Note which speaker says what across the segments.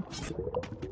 Speaker 1: Thank you.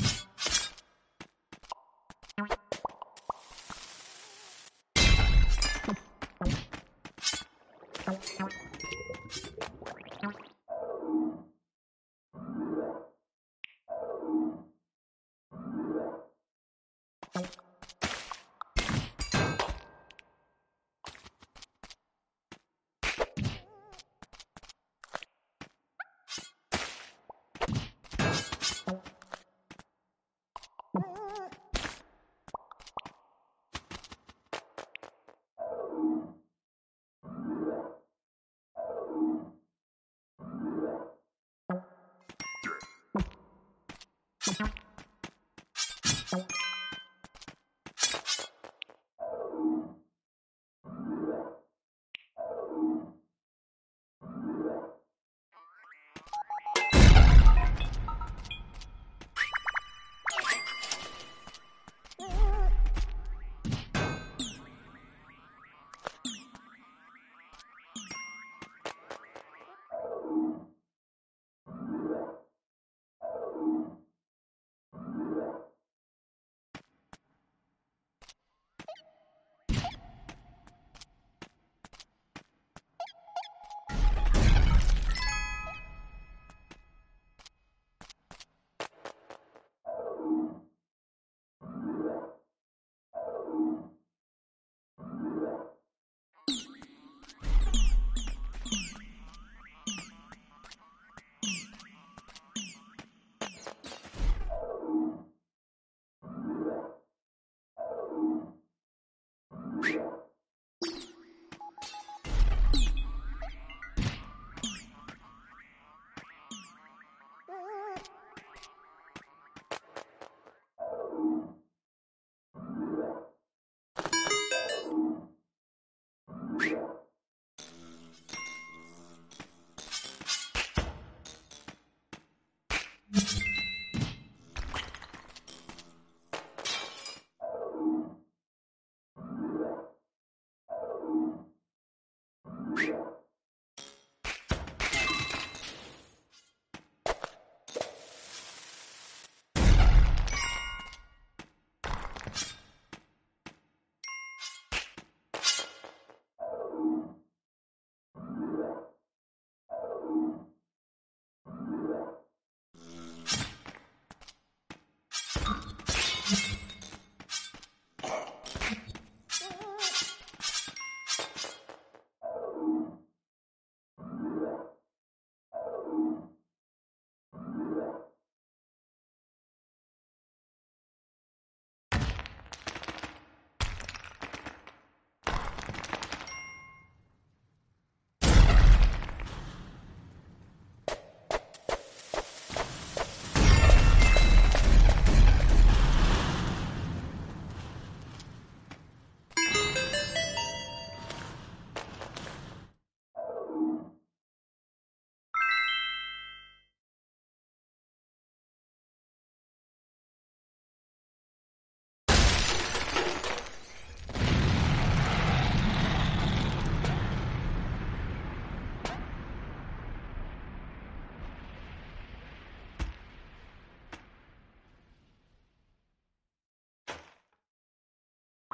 Speaker 1: Yeah. Thank you.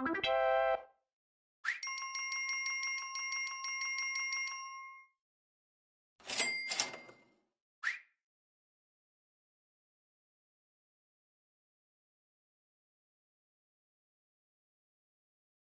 Speaker 1: you